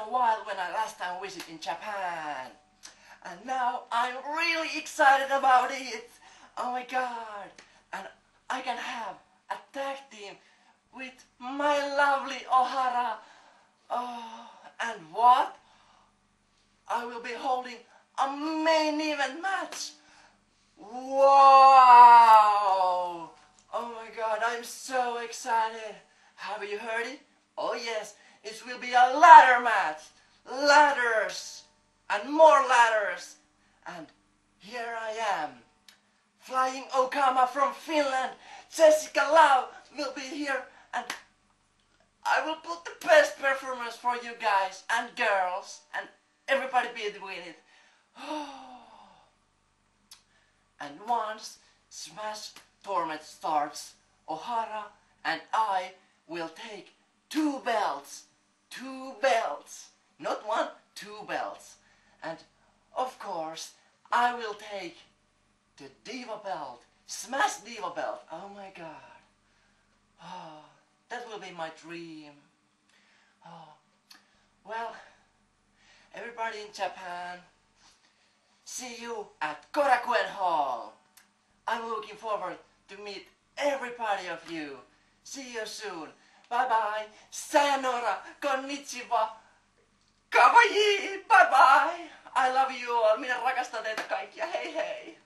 when I last time visited in Japan. And now I'm really excited about it. Oh my god. And I can have a tag team with my lovely Ohara. Oh, and what? I will be holding a main event match. Wow! Oh my god, I'm so excited. Have you heard it? Oh yes, it will be a ladder match. Ladders and more ladders. And here I am. Flying Okama from Finland. Jessica Love will be here and I will put the best performance for you guys and girls and everybody between it. and once Smash Tournament starts, Ohara and I will take two belts. Two belts. Not one, two belts. And of course, I will take the Diva belt. Smash Diva belt. Oh my god. Oh, that will be my dream. Oh, well, everybody in Japan, see you at Korakuen Hall. I'm looking forward to meet everybody of you. See you soon. Bye bye. Sayonara. Konnichiwa. Kawaii. Bye bye. I love you all. Minä rakastan teitä kaikkia. Hei hei.